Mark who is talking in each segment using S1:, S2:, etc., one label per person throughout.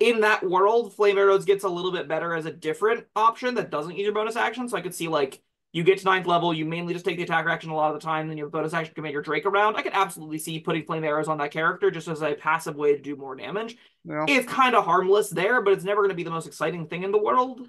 S1: in that world, flame arrows gets a little bit better as a different option that doesn't use your bonus action. So I could see like you get to ninth level, you mainly just take the attack action a lot of the time, then you have bonus action command your Drake around. I could absolutely see putting flame arrows on that character just as a passive way to do more damage.
S2: Yeah.
S1: It's kind of harmless there, but it's never going to be the most exciting thing in the world.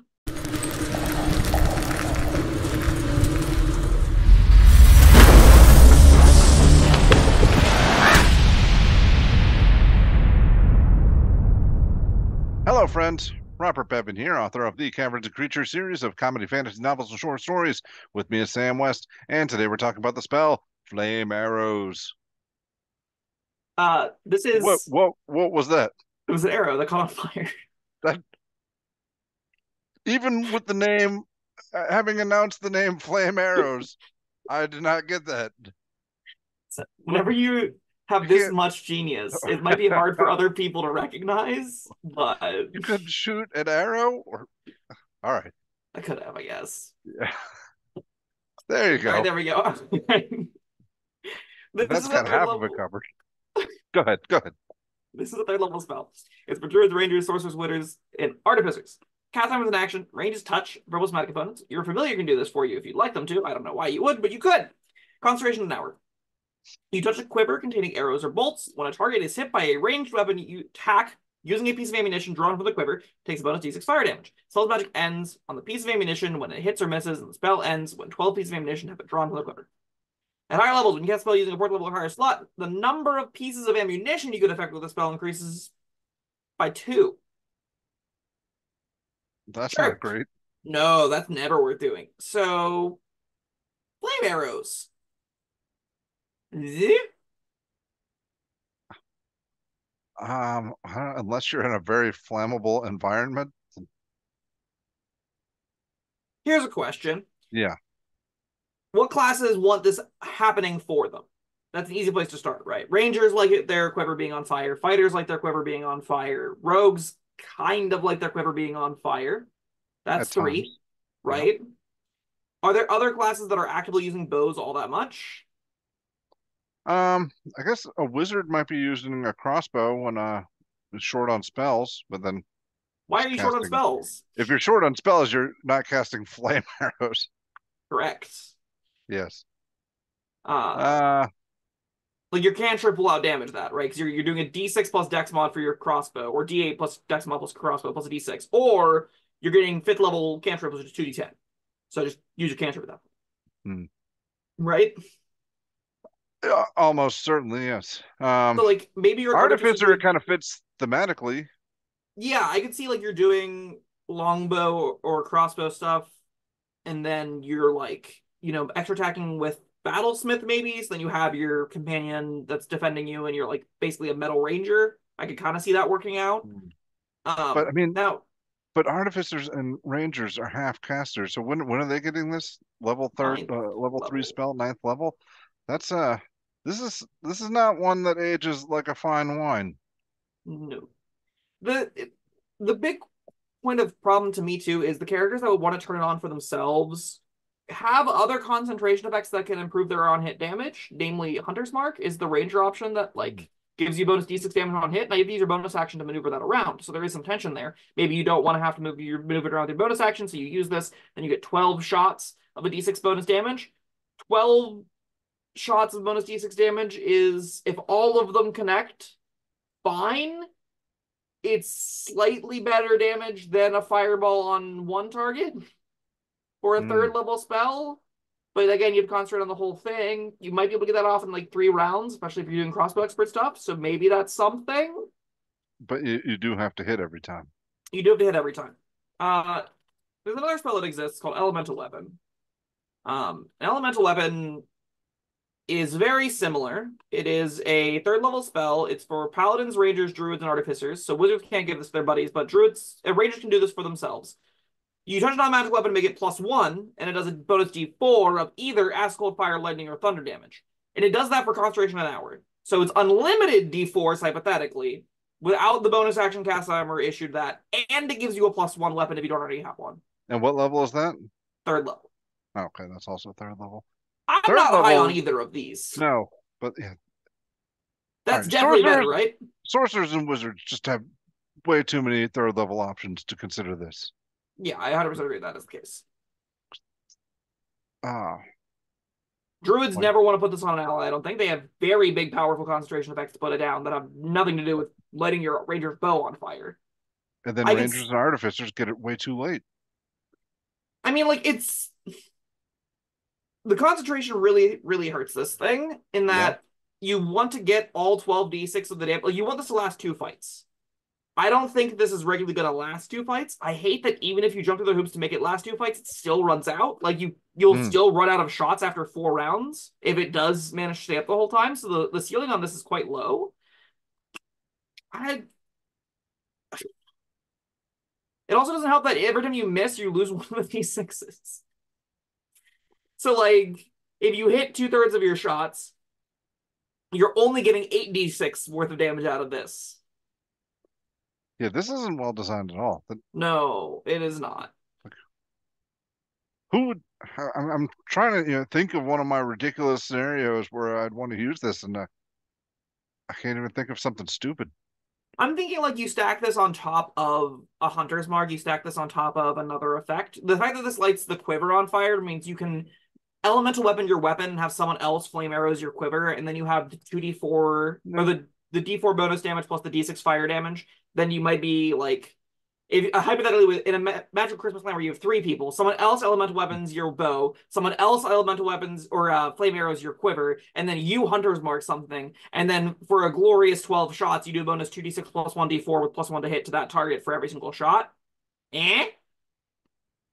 S2: Hello, friends. Robert Bevan here, author of the Caverns and Creatures series of comedy, fantasy novels, and short stories. With me is Sam West, and today we're talking about the spell Flame Arrows.
S1: Uh, this is
S2: What what what was that?
S1: it was an arrow that caught on fire.
S2: That Even with the name, uh, having announced the name Flame Arrows, I did not get that.
S1: So whenever you have this much genius, it might be hard for other people to recognize, but
S2: You could shoot an arrow, or all right,
S1: I could have, I guess. Yeah.
S2: there you
S1: right,
S2: go.
S1: there we go. This
S2: That's
S1: is
S2: got half of
S1: level-
S2: it covered. Go ahead, go ahead.
S1: This is a third level spell. It's for druids, rangers, sorcerers, wizards, and artificers. Cast time with an action, range is touch, verbal somatic components. Your familiar can do this for you if you'd like them to. I don't know why you would, but you could. Concentration an hour. You touch a quiver containing arrows or bolts. When a target is hit by a ranged weapon, you attack using a piece of ammunition drawn from the quiver. Takes a bonus d6 fire damage. Spell's magic ends on the piece of ammunition when it hits or misses, and the spell ends when 12 pieces of ammunition have been drawn from the quiver. At higher levels, when you cast a spell using a fourth level or higher slot, the number of pieces of ammunition you could affect with the spell increases by two.
S2: That's
S1: Sure.
S2: not great.
S1: No, that's never worth doing. So, flame arrows. Zip.
S2: Um, I don't- unless you're in a very flammable environment,
S1: Here's a question.
S2: yeah.
S1: What classes want this happening for them? That's an easy place to start, right? Rangers like it, their quiver being on fire. Fighters like their quiver being on fire. Rogues kind of like their quiver being on fire. That's
S2: At
S1: three,
S2: times.
S1: right? Are there other classes that are actively using bows all that much?
S2: Um, I guess a wizard might be using a crossbow when uh is short on spells, but then
S1: Why are you short on spells?
S2: if you're short on spells, you're not casting flame arrows.
S1: Correct.
S2: Yes.
S1: Uh,
S2: Uh,
S1: like your cantrip will out damage that, right? Because you're you're doing a D6 plus Dex mod for your crossbow, or D8 plus Dex mod plus crossbow plus a D6, or you're getting fifth level cantrip, which is two D10. So just use your cantrip with that.
S2: Hmm.
S1: Right?
S2: Almost certainly yes. Um,
S1: So like maybe your
S2: artificer kind of fits thematically.
S1: Yeah, I could see like you're doing longbow or crossbow stuff, and then you're like, you know, extra attacking with battlesmith maybe. So then you have your companion that's defending you, and you're like basically a metal ranger. I could kind of see that working out. Um,
S2: But I mean,
S1: now
S2: but artificers and rangers are half casters. So when when are they getting this level third, uh, level three spell, ninth level? That's uh, this is this is not one that ages like a fine wine.
S1: No. The the big point of problem to me too is the characters that would want to turn it on for themselves have other concentration effects that can improve their on hit damage. Namely, Hunter's Mark is the ranger option that like gives you bonus d6 damage on hit. Now you use your bonus action to maneuver that around. So there is some tension there. Maybe you don't want to have to move your maneuver around with your bonus action, so you use this, then you get 12 shots of a d6 bonus damage. 12 shots of bonus d6 damage is if all of them connect, fine it's slightly better damage than a fireball on one target for a
S2: Hmm.
S1: third level spell. But again, you'd concentrate on the whole thing. You might be able to get that off in like three rounds, especially if you're doing crossbow expert stuff. So maybe that's something.
S2: But you, you do have to hit every time.
S1: You do have to hit every time. Uh, there's another spell that exists called Elemental Weapon. Um, Elemental Weapon is very similar. It is a third level spell. It's for paladins, rangers, druids, and artificers. So wizards can't give this to their buddies, but druids and rangers can do this for themselves. You touch a non-magic weapon and make it plus one, and it does a bonus d4 of either Acid Cold Fire, Lightning, or Thunder damage. And it does that for concentration an hour. So it's unlimited d4s, hypothetically, without the bonus action cast timer issued that, and it gives you a plus one weapon if you don't already have one.
S2: And what level is that?
S1: Third level.
S2: Okay, that's also third level.
S1: I'm
S2: Third
S1: not high on either of these.
S2: No, but yeah,
S1: That's
S2: Alright,
S1: definitely better, right?
S2: sorcerers and wizards just have way too many third level options to consider this.
S1: Yeah, I 100% agree that is the case.
S2: Ah,
S1: Druids
S2: Like-
S1: never want to put this on an ally. I don't think they have very big, powerful concentration effects to put it down that have nothing to do with lighting your ranger's bow on fire.
S2: and then
S1: I
S2: rangers
S1: s-
S2: and artificers get it way too late.
S1: I mean, like it's the concentration really, really hurts this thing in that you want to get all 12 d6 of the damage. Like you want this to last two fights. I don't think this is regularly going to last two fights. I hate that even if you jump through the hoops to make it last two fights, it still runs out. Like you, you'll
S2: Mm.
S1: still run out of shots after four rounds if it does manage to stay up the whole time. So the, the ceiling on this is quite low. I. It also doesn't help that every time you miss, you lose one of these sixes. So like, if you hit two thirds of your shots, you're only getting eight d6 worth of damage out of this.
S2: Yeah, this isn't well designed at all.
S1: No, it is not.
S2: Who would? I'm, I'm trying to you know think of one of my ridiculous scenarios where I'd want to use this, and uh, I can't even think of something stupid.
S1: I'm thinking like you stack this on top of a hunter's mark, you stack this on top of another effect. The fact that this lights the quiver on fire means you can elemental weapon your weapon have someone else flame arrows your quiver, and then you have the 2d4 or the, the d4 bonus damage plus the d6 fire damage. Then you might be like if uh, hypothetically in a ma- magic Christmas land where you have three people, someone else elemental weapons your bow, someone else elemental weapons or uh, flame arrows your quiver, and then you hunters mark something, and then for a glorious twelve shots, you do a bonus two d six plus one d four with plus one to hit to that target for every single shot. Eh?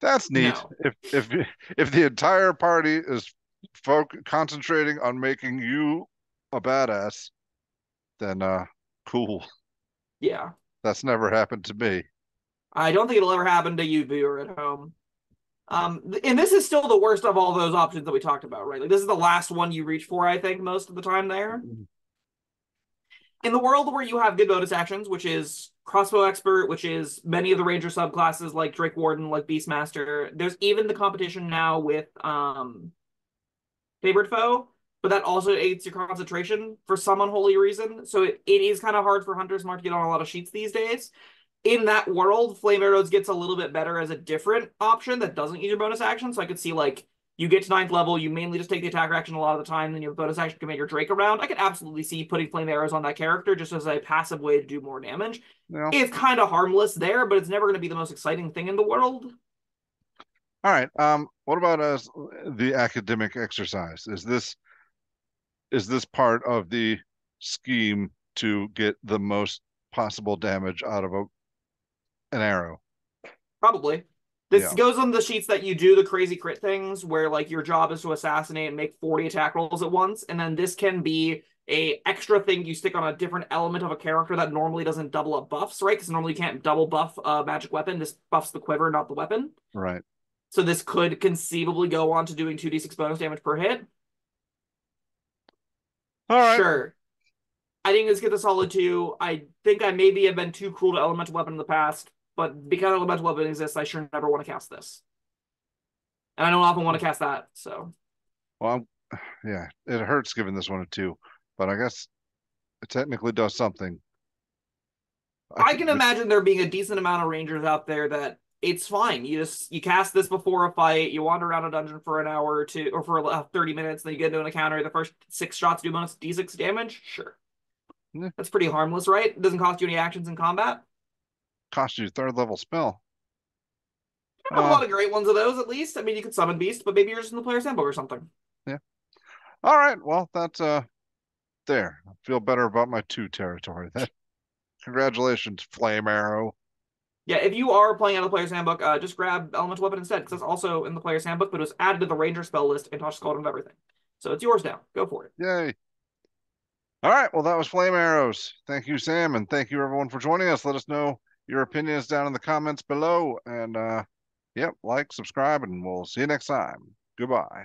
S2: That's neat.
S1: No.
S2: If if if the entire party is folk concentrating on making you a badass, then uh, cool.
S1: Yeah.
S2: That's never happened to me.
S1: I don't think it'll ever happen to you viewer at home. Um, and this is still the worst of all those options that we talked about, right? Like this is the last one you reach for, I think, most of the time there.
S2: Mhm.
S1: In the world where you have good bonus actions, which is crossbow expert, which is many of the ranger subclasses like Drake Warden, like Beastmaster, there's even the competition now with um favored foe, but that also aids your concentration for some unholy reason. So it, it is kind of hard for Hunter's Mark to get on a lot of sheets these days in that world, Flame Arrows gets a little bit better as a different option that doesn't use your bonus action. So I could see like you get to ninth level, you mainly just take the attacker action a lot of the time, then you have bonus action to command your Drake around. I could absolutely see putting Flame Arrows on that character just as a passive way to do more damage.
S2: No.
S1: It's kind of harmless there, but it's never going to be the most exciting thing in the world.
S2: All right. Um, what about us? The academic exercise is this is this part of the scheme to get the most possible damage out of a an arrow?
S1: Probably. This
S2: Yeah.
S1: goes on the sheets that you do the crazy crit things where like your job is to assassinate and make 40 attack rolls at once. And then this can be a extra thing you stick on a different element of a character that normally doesn't double up buffs, right? Because normally you can't double buff a magic weapon. This buffs the quiver, not the weapon.
S2: Right.
S1: So this could conceivably go on to doing 2d6 bonus damage per hit.
S2: All right.
S1: Sure. I think this gets a solid two. I think I maybe have been too cruel to elemental weapon in the past, but because elemental weapon exists, I sure never want to cast this. And I don't often want to cast that, so
S2: Well, I'm, yeah, it hurts giving this one a two, but I guess it technically does something.
S1: I can imagine there being a decent amount of rangers out there that it's fine. You just you cast this before a fight, you wander around a dungeon for an hour or two, or for uh, 30 minutes, then you get into an encounter. The first six shots do bonus d6 damage. Sure.
S2: Yeah.
S1: That's pretty harmless, right? It doesn't cost you any actions in combat.
S2: Cost you a third level spell.
S1: Have a
S2: Uh,
S1: lot of great ones of those, at least. I mean, you could summon Beast, but maybe you're just in the player's handbook or something. Yeah.
S2: All right. Well, that's uh, there. I feel better about my two territory. Then, congratulations, Flame Arrow.
S1: Yeah, if you are playing out of the player's handbook, uh, just grab Elemental Weapon instead, because that's also in the player's handbook, but it was added to the Ranger spell list and Tasha's Cauldron of everything. So it's yours now. Go for it.
S2: Yay. All right. Well, that was Flame Arrows. Thank you, Sam, and thank you everyone for joining us. Let us know your opinions down in the comments below, and uh, yep, like, subscribe, and we'll see you next time. Goodbye.